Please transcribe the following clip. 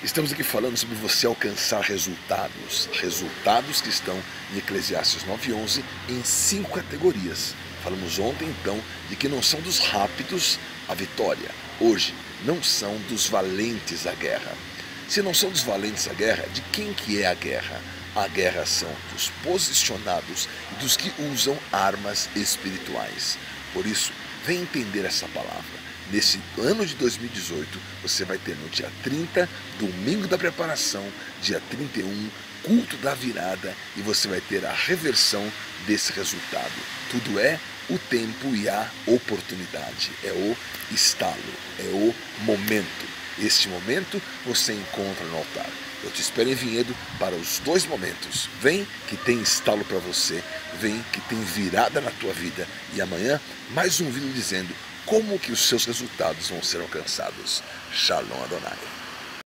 Estamos aqui falando sobre você alcançar resultados, resultados que estão em Eclesiastes 9:11 em cinco categorias. Falamos ontem então de que não são dos rápidos a vitória. Hoje não são dos valentes a guerra. Se não são dos valentes a guerra, de quem que é a guerra? A guerra são dos posicionados e dos que usam armas espirituais. Por isso, vem entender essa palavra nesse ano de 2018, você vai ter no dia 30, domingo da preparação, dia 31, culto da virada e você vai ter a reversão desse resultado. Tudo é o tempo e a oportunidade, é o estalo, é o momento. Este momento você encontra no altar. Eu te espero em Vinhedo para os dois momentos. Vem que tem estalo para você, vem que tem virada na tua vida. E amanhã, mais um vídeo dizendo como que os seus resultados vão ser alcançados. Shalom Adonai.